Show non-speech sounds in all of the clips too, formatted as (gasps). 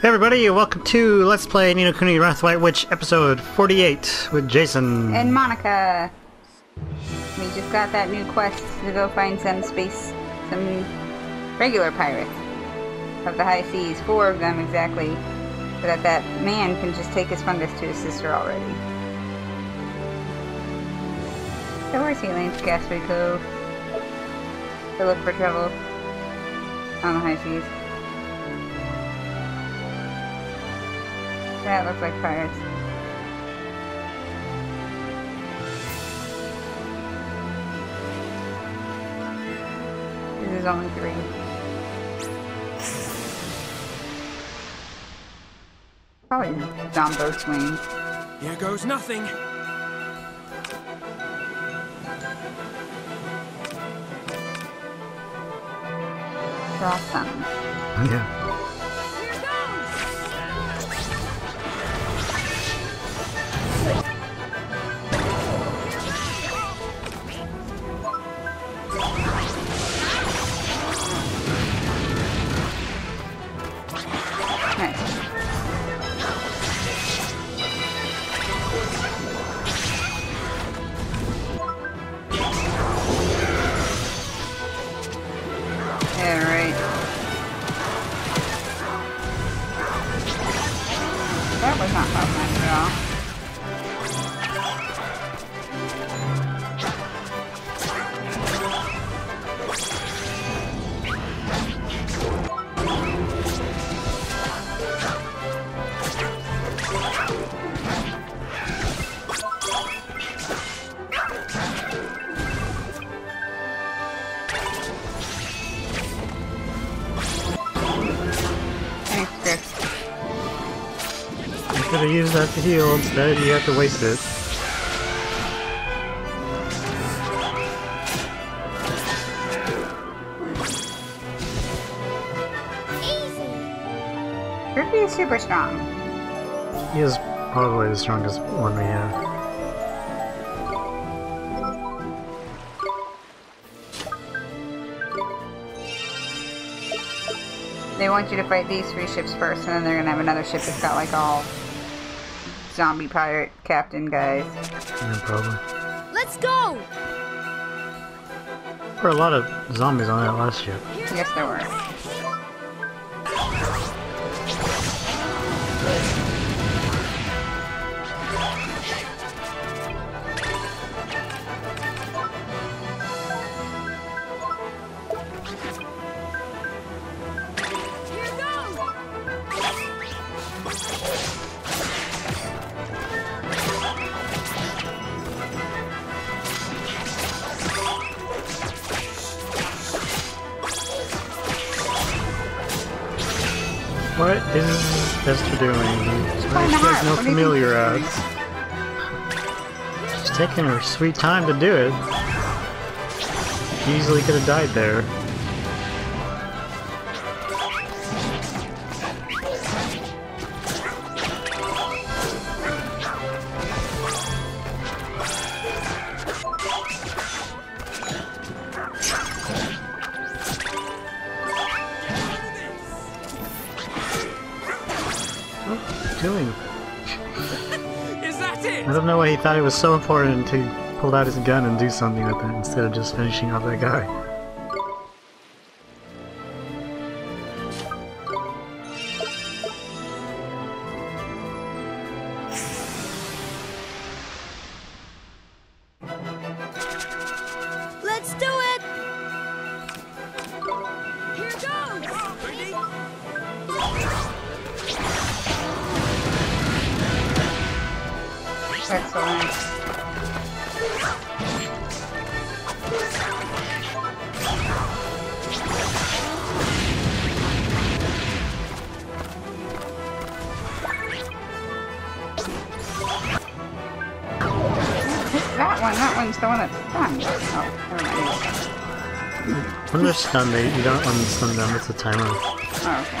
Hey everybody, welcome to Let's Play Ni no Kuni Wrath White Witch episode 48 with Jason. And Monica. We just got that new quest to go find some space, some regular pirates of the high seas. Four of them exactly. So that that man can just take his fungus to his sister already. So where's Elaine to Castaway Cove? To look for trouble on the high seas. That looks like pirates. This is only three. Probably Zombo swing. Here goes nothing. Awesome. Oh, yeah. Nice. You have that to heal instead, you have to waste it. Griffey is super strong. He is probably the strongest one we have. They want you to fight these three ships first, and then they're gonna have another ship that's got like all zombie pirate captain guys. Yeah, probably. Let's go! There were a lot of zombies on that last ship. Yes, there were. What is Esther doing? She has no familiar. She's taking her sweet time to do it. She easily could have died there. It was so important to pull out his gun and do something with it instead of just finishing off that guy. They're stunned, they, you don't unstun them, it's a timer. Oh, okay.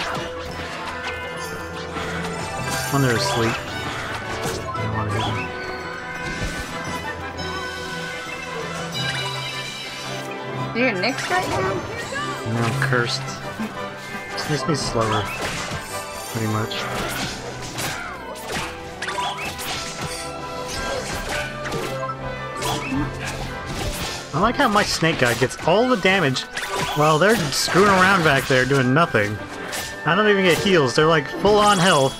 When they're asleep. You don't want to hit them. You're nixed right now? And I'm cursed. This makes me slower. pretty much. I like how my snake guy gets all the damage while they're screwing around back there doing nothing. I don't even get heals, they're like full on health,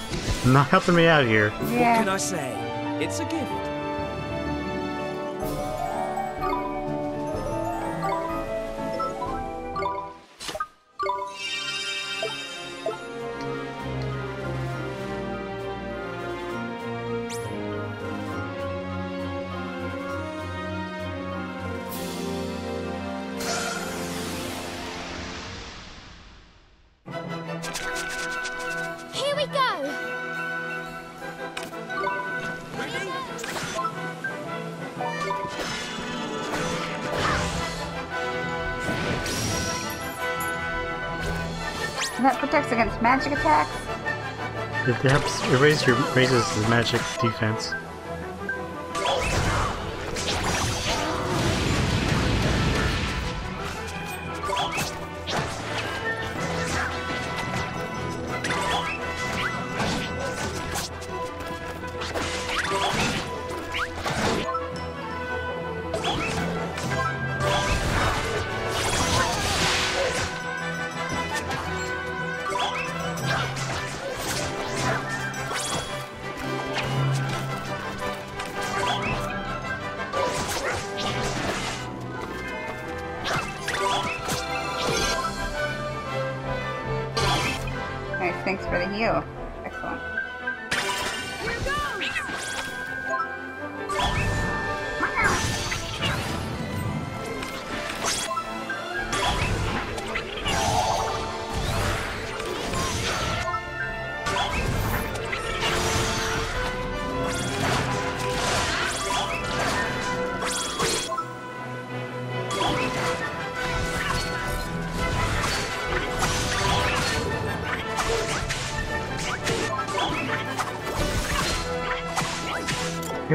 not helping me out here. What can I say? It's a gift. Protects against magic attacks. It helps, it raises, your, raises the magic defense.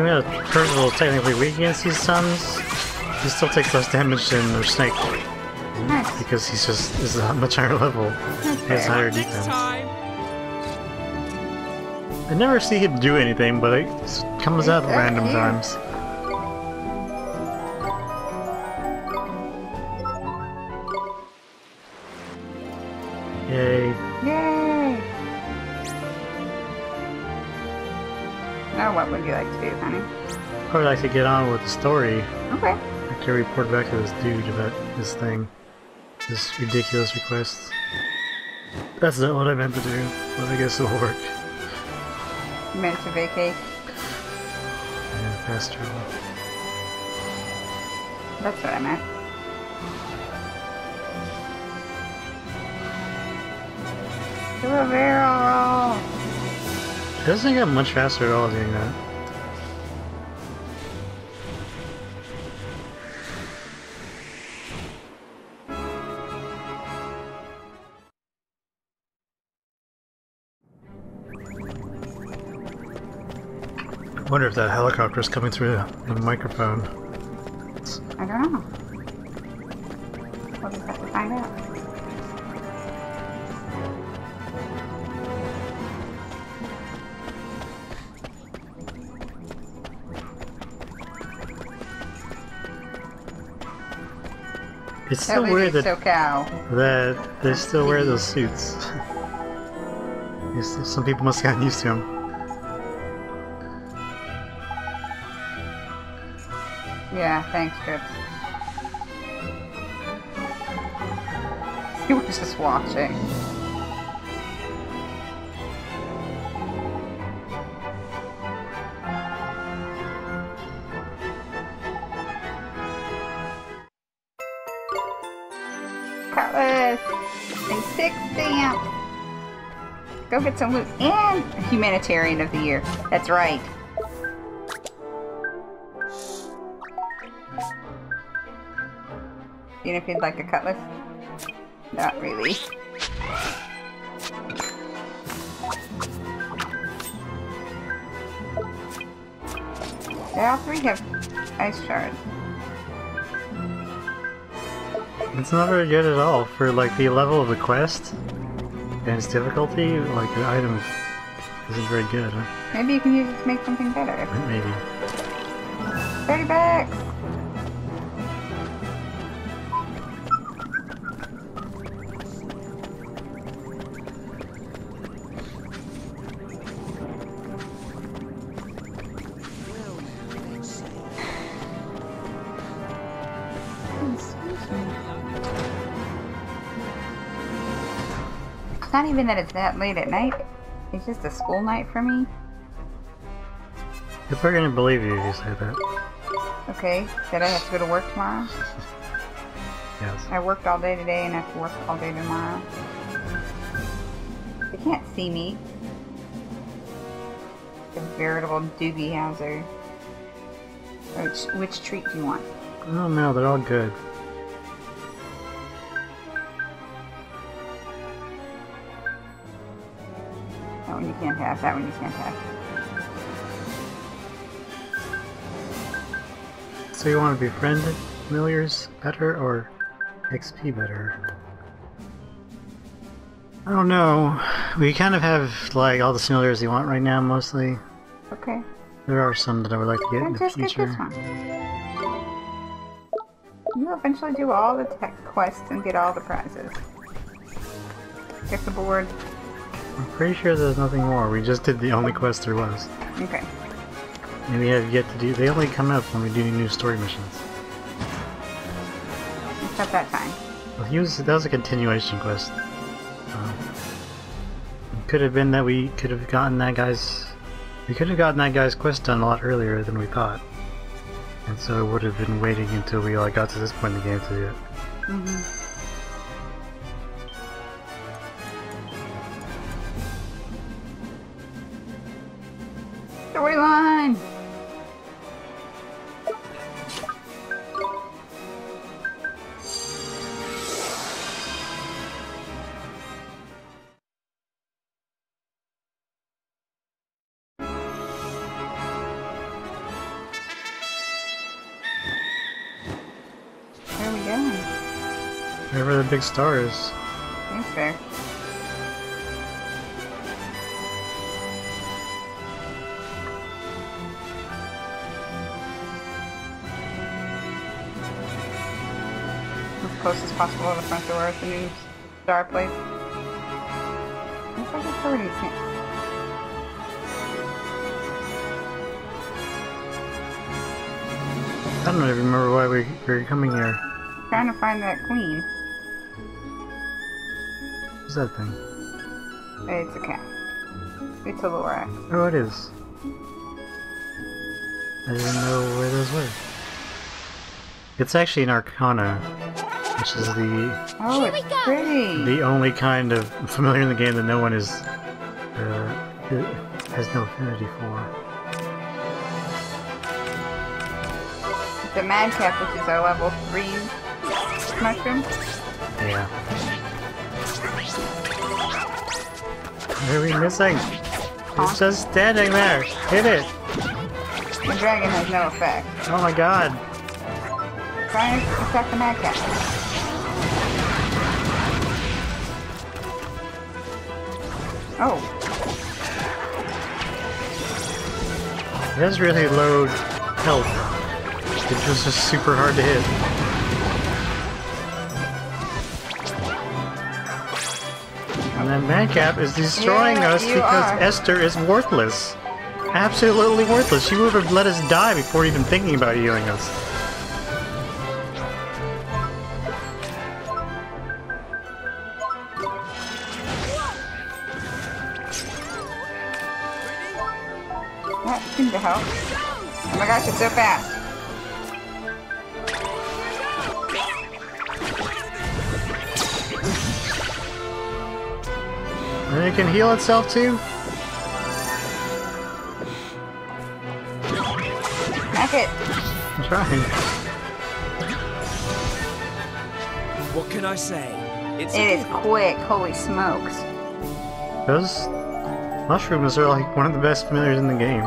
Even though Percival technically weak against these suns, he still takes less damage than their snake Nice. because he's just is a much higher level. He has higher Next defense. time. I never see him do anything, but it comes out random times. I like to get on with the story. Okay. I can report back to this dude about this thing. This ridiculous request. That's not what I meant to do, but I guess it'll work. You meant to vacate? Yeah, fast travel. That's what I meant. Do a barrel roll! It doesn't get much faster at all doing that. Wonder if that helicopter is coming through the microphone. I don't know. We'll just have to find out. It's That so weird that, SoCal. that they still wear those suits. (laughs) Some people must have gotten used to them. Yeah, thanks, Trips. He was just watching. Cutlass and six stamps. Go get some loot and humanitarian of the year. That's right. Even if you'd like a cutlass? Not really. They all three have ice shards. It's not very good at all for like the level of the quest. and its difficulty, like the item isn't very good, huh? Maybe you can use it to make something better. Maybe. 30 bucks! Even that it's that late at night. It's just a school night for me. People are gonna believe you if you say that. Okay, that I have to go to work tomorrow. (laughs) Yes. I worked all day today and I have to work all day tomorrow. They can't see me. The veritable Doogie Howser. Which, which treat do you want? Oh no, they're all good. That one you can't have. So you want to befriend familiars better or XP better? I don't know. We kind of have like all the familiars you want right now mostly. Okay, There are some that I would like to get in the just get this one. You'll eventually do all the tech quests and get all the prizes. Check the board. I'm pretty sure there's nothing more. We just did the only quest there was. Okay. And we have yet to do. They only come up when we do new story missions. Except that time. Well, he was, that was a continuation quest. Um, it could have been that we could have gotten that guy's. We could have gotten that guy's quest done a lot earlier than we thought. And so it would have been waiting until we like got to this point in the game to do it. Mm-hmm. Storyline! Big star is. Thanks, there. As close as possible to the front door at the new star place. Looks like it's already seen. I don't even remember why we were coming here. Trying to find that queen. What's that thing? It's a cat. It's a Lorax. Oh, it is. I didn't know where those were. It's actually an Arcana, which is the Oh, it's pretty. the only kind of familiar in the game that no one is uh, has no affinity for. The Madcap, which is our level 3 mushroom. Yeah. What are we missing? It's just standing there. Hit it. The dragon has no effect. Oh my god. Try and attack the Madcap. Oh, It has really low health. It's just super hard to hit. And then Madcap is destroying Yeah, us because are. Esther is worthless. Absolutely worthless. She would have let us die before even thinking about healing us. that seemed to help. Oh my gosh, it's so fast. And it can heal itself too? Smack it. I'm trying. What can I say? It's It a is quick. Holy smokes. Those mushrooms are like one of the best familiars in the game.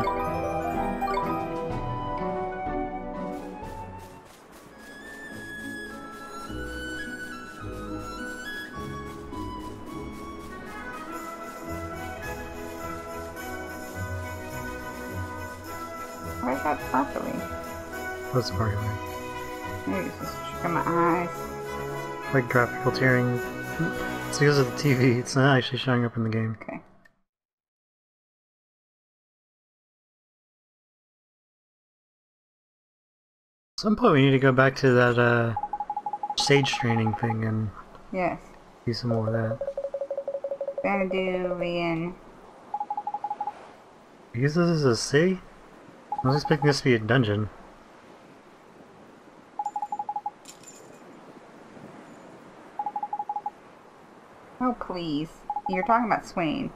What's sparkling? Maybe it's just trick my eyes. Like graphical tearing. It's because of the TV. It's not actually showing up in the game. Okay. At some point we need to go back to that uh, stage training thing and Yes. do some more of that. Xanadu, Rian. Because this is a city? I was expecting this to be a dungeon. Please. You're talking about Swaine.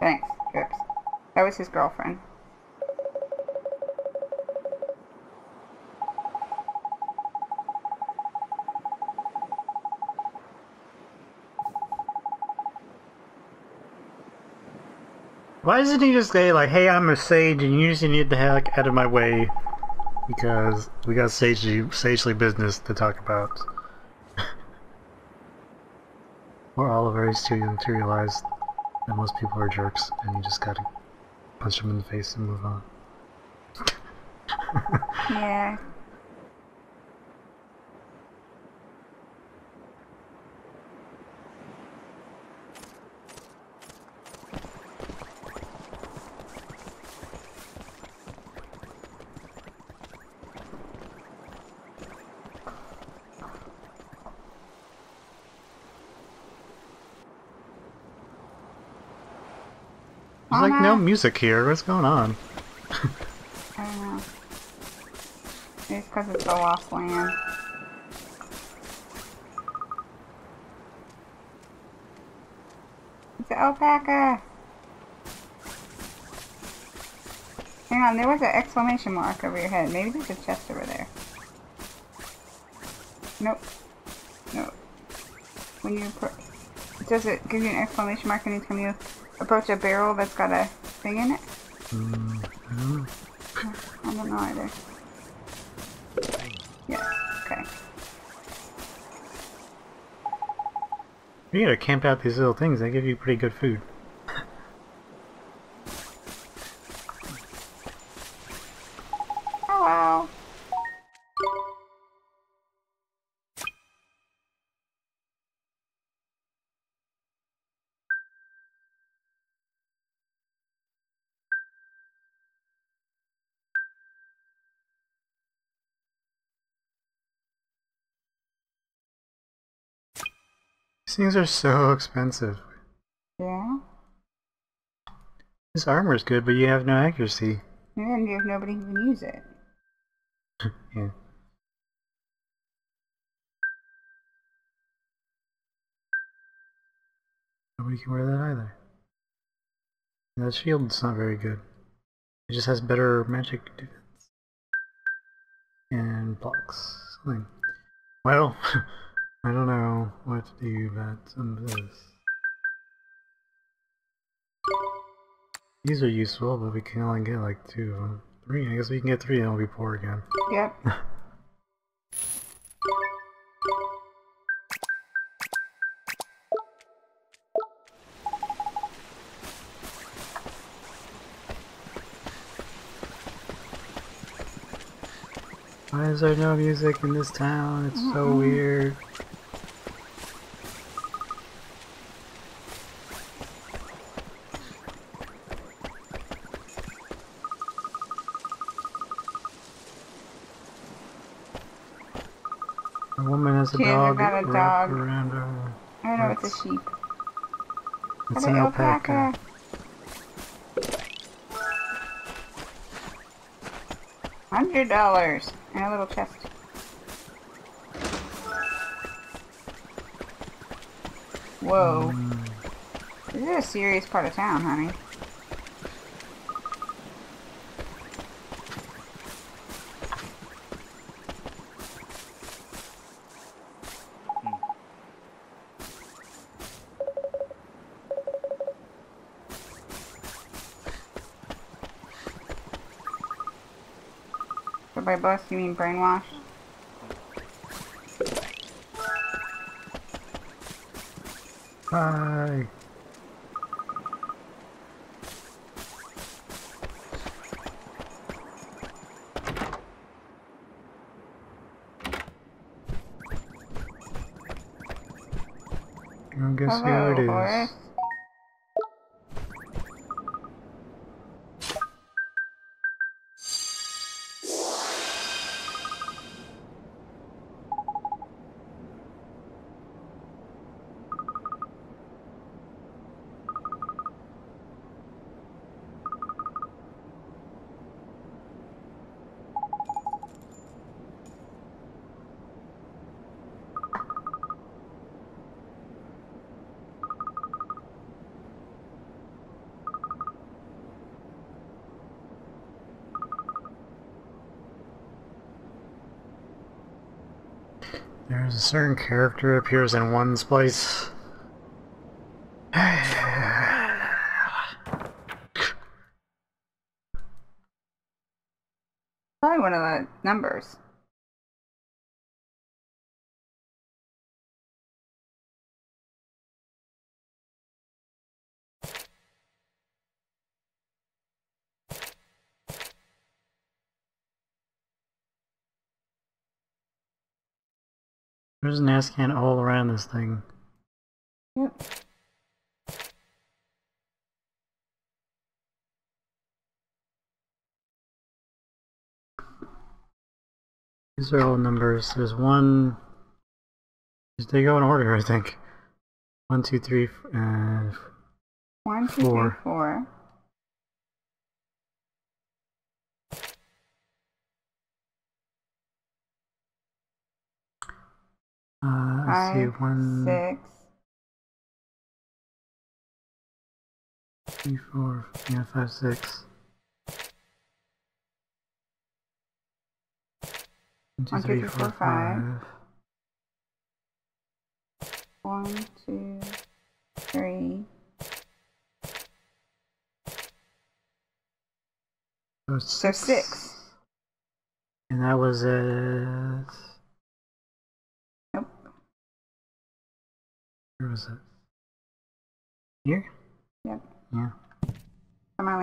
Thanks, Trips. That was his girlfriend. Why doesn't he just say like, hey, I'm a sage and you just need the heck out of my way because we got sagely, sagely business to talk about. or Oliver is too young to realize that most people are jerks and you just gotta punch him in the face and move on. Yeah. (laughs) Like no Uh-huh. music here. What's going on? I don't know. It's because it's a lost land. It's an alpaca! Hang on, there was an exclamation mark over your head. Maybe there's a chest over there. Nope. Nope. When you put... does it give you an exclamation mark anytime you approach a barrel that's got a thing in it? Mm, I don't know. I don't know either. Yes, okay. You gotta camp out these little things. They give you pretty good food. Things are so expensive. Yeah? This armor's good, but you have no accuracy. And there's nobody who can use it. (laughs) Yeah. Nobody can wear that either. That shield's not very good. It just has better magic defense. And blocks. Something. Well, (laughs) I don't know what to do about some of this. These are useful, but we can only get like two of them. Three, I guess we can get three and we'll be poor again. Yep. (laughs) Why is there no music in this town? It's so weird. Woman has a Chandler dog got a dog. around her. I don't know, it's a sheep. It's an an alpaca. Hundred dollars and a little chest. Whoa. Mm, This is a serious part of town, honey. By bus, you mean brainwash? Bye. I guess Hello, here it is. There's a certain character appears in one's place. Probably one of the numbers. There's an ass can all around this thing. Yep. These are all numbers. There's one. They go in order, I think. One, two, three, uh, One, two, three, Four. Uh, let's see, Five, one, six. three, four, yeah, five, six. One, two, One, two, three, three, four, four, five. five. One, two, three. So So six. And that was it. Where was it? Here? Yep. Yeah. Summer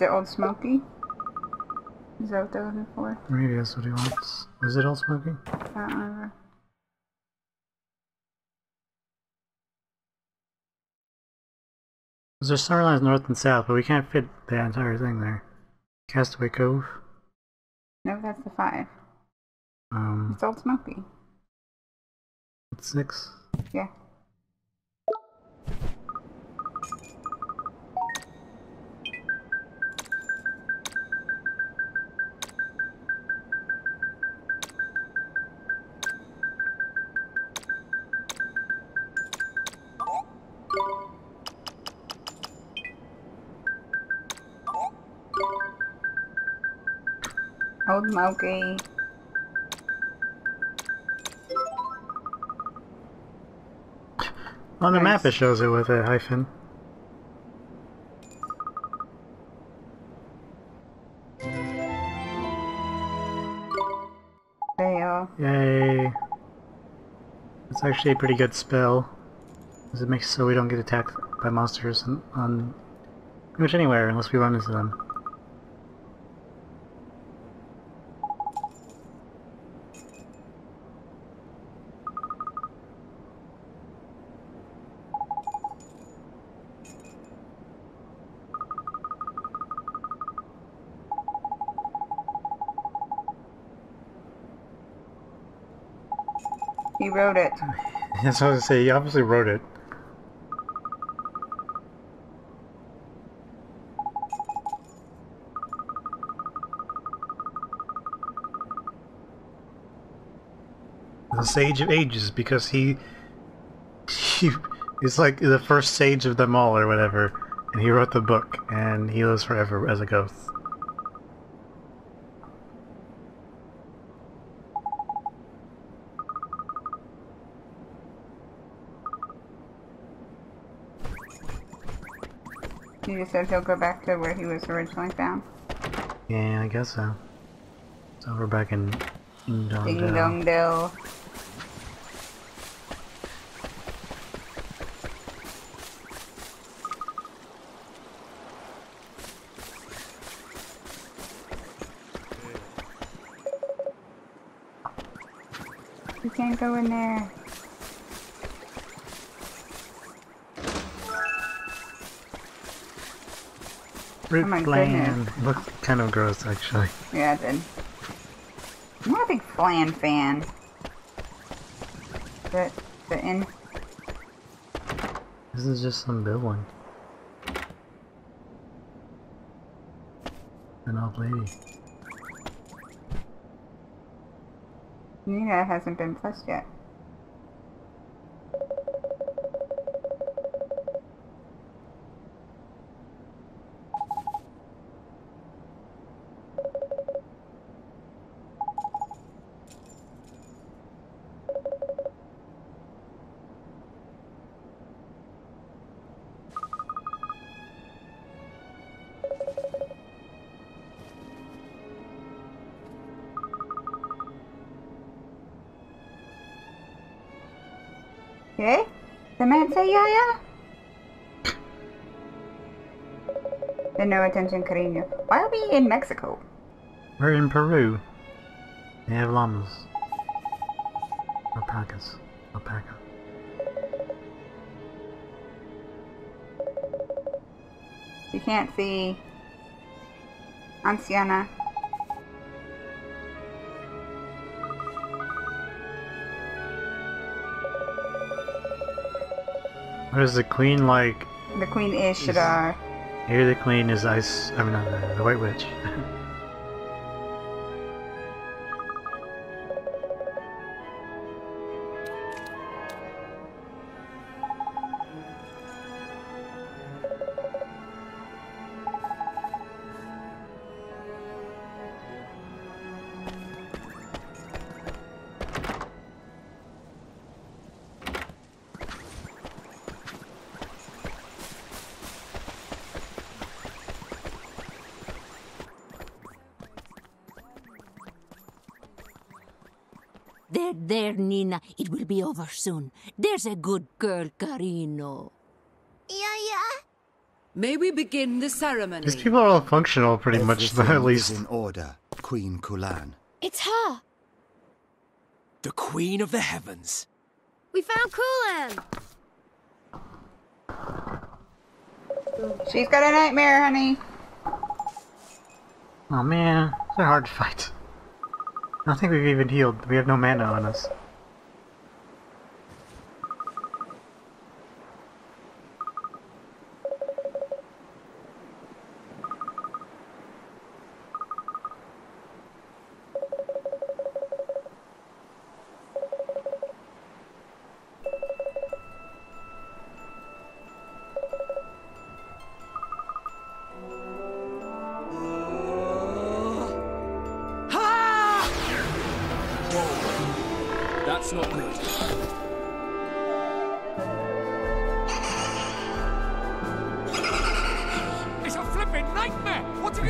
Is it Old Smoky? Is that what they're looking for? Maybe that's what he wants. Was it all smoking? I don't remember. Because there's summer lines north and south, but we can't fit the entire thing there. Castaway Cove. No, that's the five. Um, It's Old Smoky. it's six. Yeah. Smoky. On the map it shows it with a hyphen. Dale. Yay. It's actually a pretty good spell. Because it makes so we don't get attacked by monsters on, on pretty much anywhere unless we run into them. wrote it. (laughs) That's what I was say. He obviously wrote it. The Sage of Ages because he, he (laughs) is like the first sage of them all or whatever, and he wrote the book, and he lives forever as a ghost. You said he'll go back to where he was originally found. Yeah, I guess so. So we're back in in Ding Dong Dell. dong dill. You can't go in there. Root Oh my Flan. Looks kind of gross actually. Yeah, it did. I'm not a big flan fan. But the in This is just some building. An old lady. Nina hasn't been blessed yet. Man say yeah yeah? Then no attention, cariño. Why are we in Mexico? We're in Peru. They have llamas. Alpacas. Alpaca. You can't see Anciana. What is the queen like? The queen is Shadar. Here the queen is ice. I mean, not the, the white witch. (laughs) There, there, Nina. It will be over soon. There's a good girl, Carino. Yeah, yeah. May we begin the ceremony? These people are all functional, pretty much, Everything (laughs) at least. is in order, Queen Kulan. It's her. The Queen of the Heavens. We found Kulan. She's got a nightmare, honey. Oh man, they're hard to fight. I don't think we've even healed. We have no mana on us.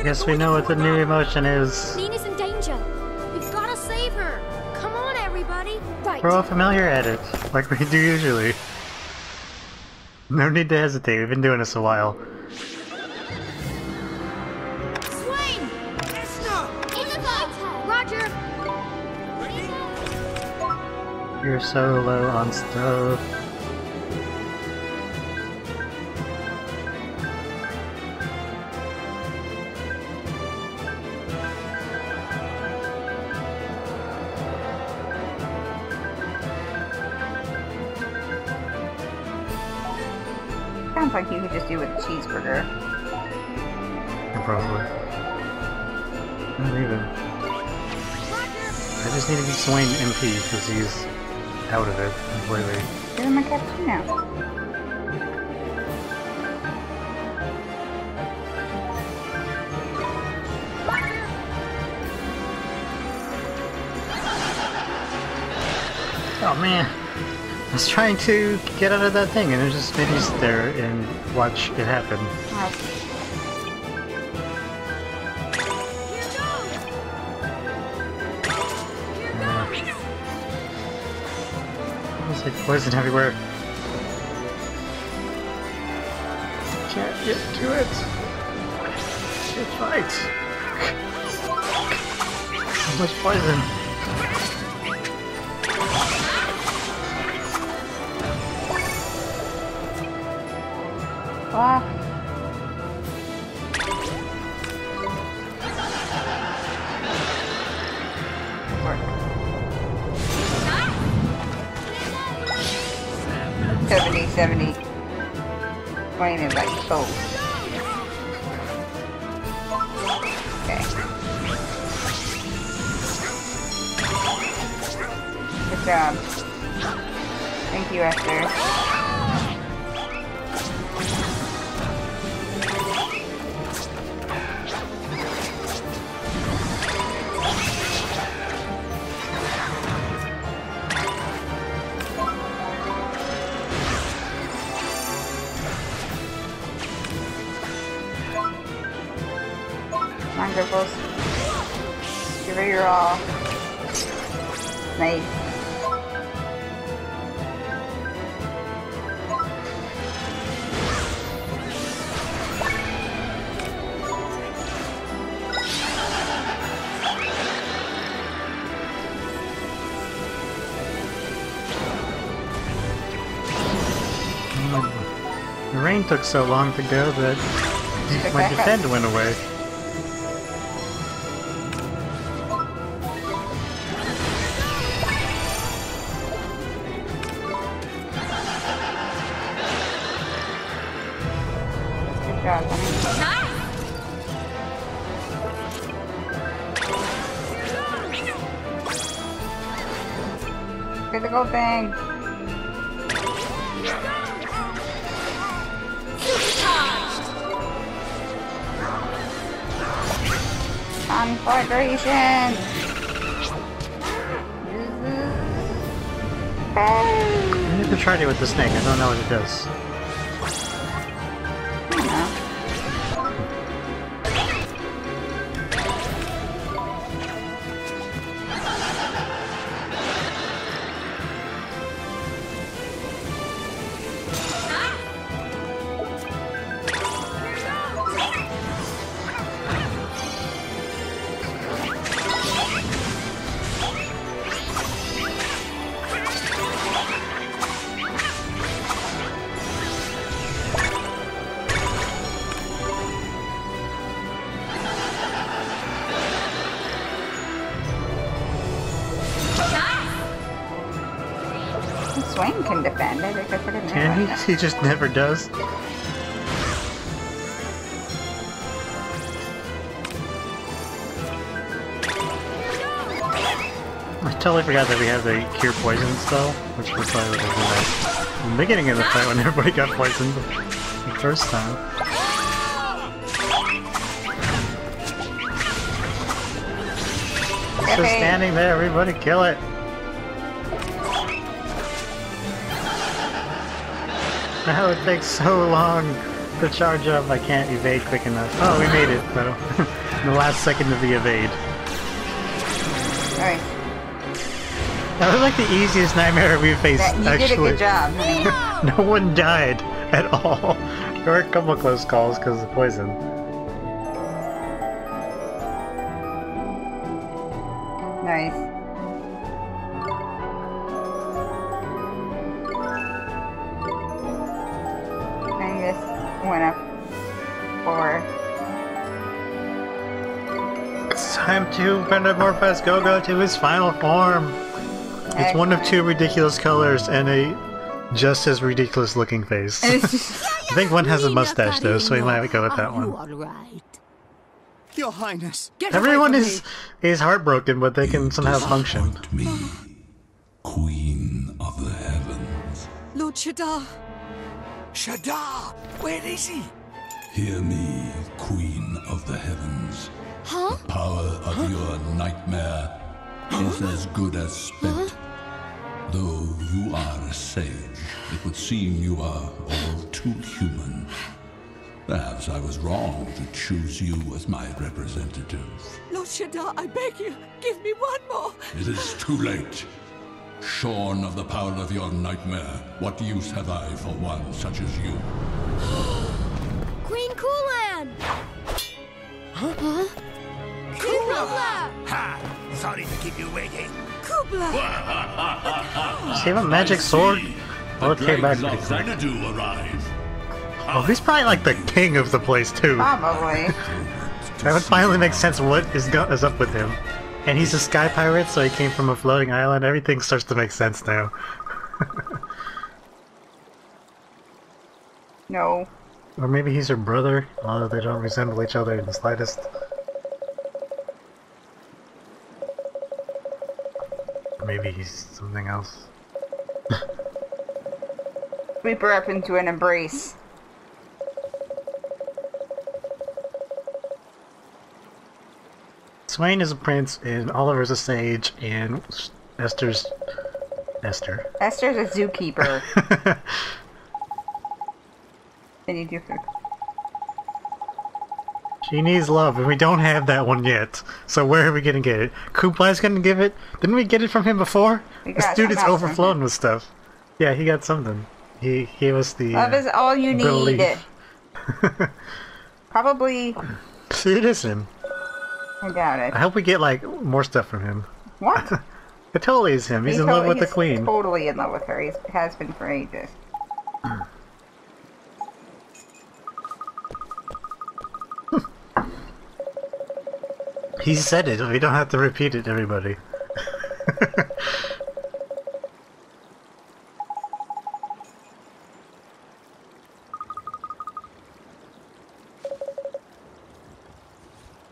I guess we know what the new emotion is. Nina's in danger. We've got to save her. Come on, everybody. Right. We're all familiar at it, like we do usually. No need to hesitate, we've been doing this a while. Swaine! In the boat! Roger! You're so low on stuff. Could just do with a cheeseburger. Probably. Not even. I just need to get Swaine MP because he's out of it completely. Give him a cappuccino. Oh man. I was trying to get out of that thing and it just made me sit there and watch it happen. There's like poison everywhere. Can't get to it. Can't fight. So much poison. Ah. Seventy, seventy. By both. Okay. Good job. Thank you, Esther. Took so long to go that my defend went away. The snake. I don't know what it does. Can defend. I think I put it in Can he? He just never does. I totally forgot that we have the cure poison spell, which was probably would have been nice. In the beginning of the fight when everybody got poisoned the first time. Just standing there, everybody kill it! How it takes so long to charge up, I can't evade quick enough. Oh, we made it, though. (laughs) the last second of the evade. Alright. That was like the easiest nightmare we faced, That, you actually. did a good job. (laughs) No one died at all. There were a couple close calls because of poison. It's time to metamorphose Gogo to his final form. It's one of two ridiculous colors and a just as ridiculous looking face. (laughs) (laughs) I think one has a mustache though, so we might go with that one. all right? Your Highness. Get Everyone is me. is heartbroken, but they can somehow function. me, Queen of the heavens. Lord Shadar, Shadar! Where is he? Hear me, Queen of the heavens. Huh? The power of your nightmare is as good as spent. Though you are a sage, it would seem you are all too human. Perhaps I was wrong to choose you as my representative. Lord Shadar, I beg you, give me one more. It is too late. Shorn of the power of your nightmare, what use have I for one such as you? (gasps) Queen Khulan! Huh? Kublai! Ha! Sorry to keep you waiting. Kublai! (laughs) Does he have a magic sword? Well, it the came back dregs pretty quick. Arrive. Oh, he's probably like the king of the place too. Probably. (laughs) That would finally make sense what is, go- is up with him. And he's a sky pirate, so he came from a floating island. Everything starts to make sense now. (laughs) No. Or maybe he's her brother, although they don't resemble each other in the slightest. Maybe he's something else. Sweep her up into an embrace. Swaine is a prince, and Oliver's a sage, and Esther's Esther. Esther's a zookeeper. Can need your for She needs love, and we don't have that one yet. So where are we gonna get it? Kublai's gonna give it? Didn't we get it from him before? This dude is some else from overflowing him. with stuff. Yeah, he got something. He gave us the. Love uh, is all you need. (laughs) Probably. See, it is him. I doubt it. I hope we get like more stuff from him. What? (laughs) It totally is him. He's, in to- love with the queen. Totally in love with her. He has been for ages. He said it. We don't have to repeat it, everybody.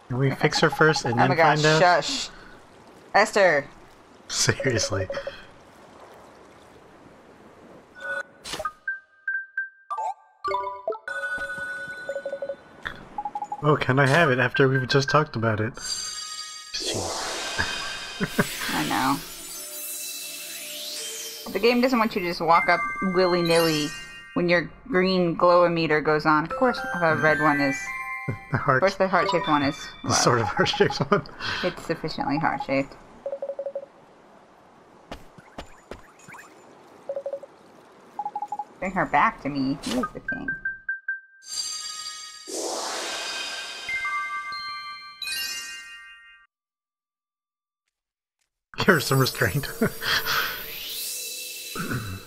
Can we fix her first and Oh then gosh, find out? shush. Esther. (laughs) Seriously. Oh, can I have it after we've just talked about it? I know. The game doesn't want you to just walk up willy nilly when your green glow meter goes on. Of course, uh, the red one is. The heart. Of course, the heart shaped one is. well, sort of heart-shaped one. It's sufficiently heart shaped. Bring her back to me. He is the king. Here's some restraint. (laughs)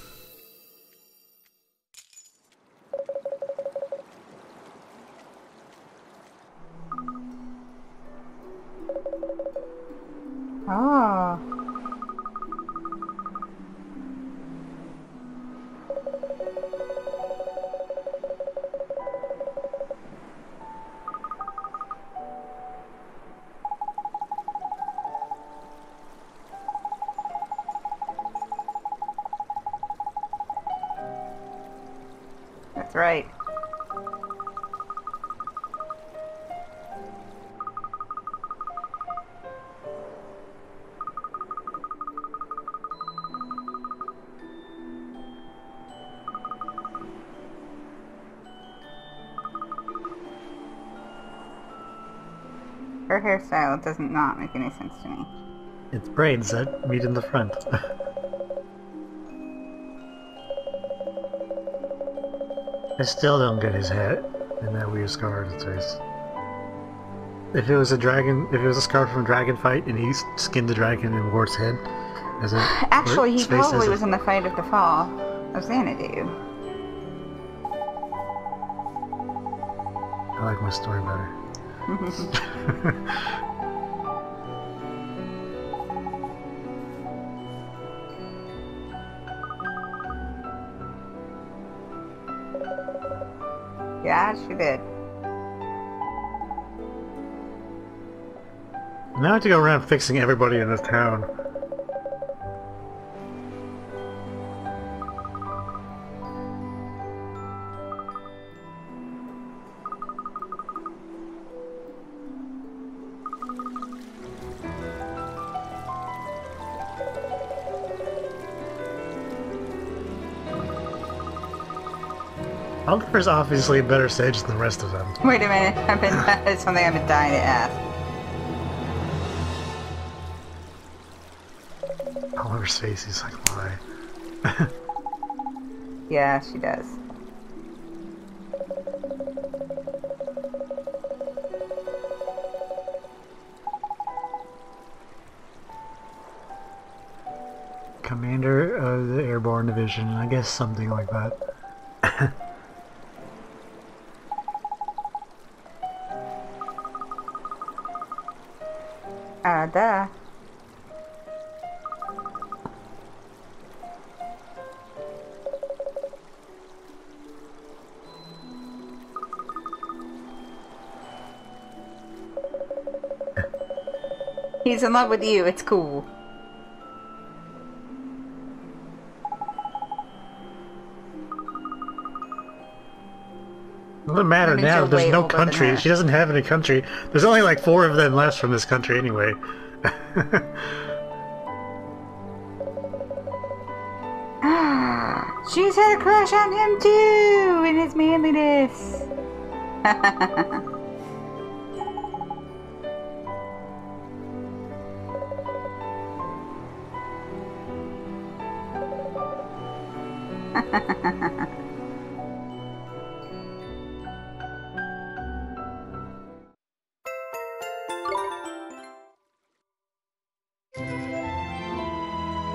Her hairstyle does not make any sense to me. it's braids that meet in the front. (laughs) I still don't get his hat and that weird scar on his face. If it was a dragon, if it was a scar from a dragon fight and he skinned the dragon and wore its head as a (sighs) Actually, he probably was in the fight of the fall of Xanadu. I like my story better. (laughs) Yeah, she did. Now I have to go around fixing everybody in this town. Oliver's obviously a better sage than the rest of them. Wait a minute. I've been it's something I've been dying to ask. Oh, Oliver's face, he's like, why? (laughs) Yeah, she does. Commander of the Airborne Division, I guess something like that. Duh. He's in love with you. It's cool. Doesn't matter now. There's no country. Uh, she doesn't have any country. There's only like four of them left from this country anyway. (laughs) Ah, She's had a crush on him too, in his manliness. (laughs)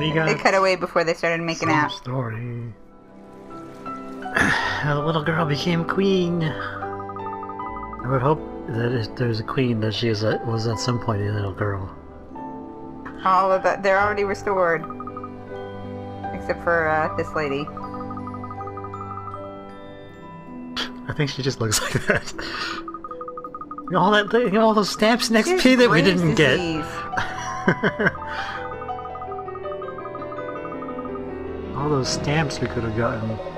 you got They cut away before they started making out. story. How (sighs) the little girl became queen. I would hope that if there's a queen, that she is a, was at some point a little girl. All of that, they're already restored. Except for uh, this lady. I think she just looks (laughs) like that. all that, all those stamps and She XP that we didn't get. (laughs) all those stamps we could have gotten.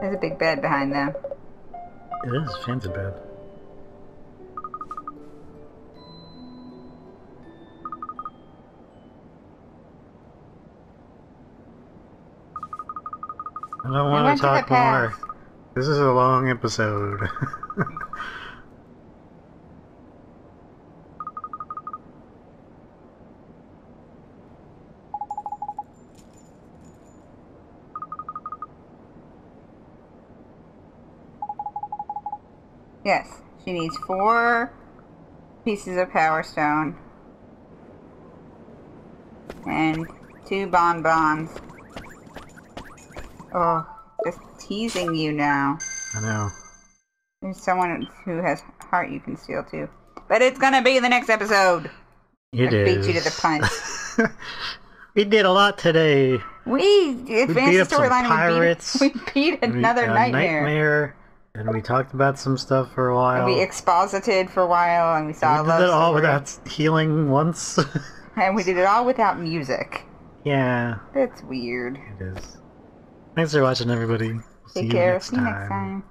There's a big bed behind them. It is a fancy bed. I don't want to to talk more. This is a long episode. (laughs) Yes, she needs four pieces of power stone and two bonbons. Oh, just teasing you now. I know. There's someone who has heart you can steal too. But it's gonna be the next episode. It I beat you to the punch. (laughs) we did a lot today. We advanced the storyline. pirates. (laughs) We beat, we beat and we- another nightmare. nightmare. And we talked about some stuff for a while. And we exposited for a while, and we saw we did it all story. without healing once. (laughs) and we did it all without music. yeah, That's weird. it is. Thanks for watching, everybody. See Take you care. next See you next time. time.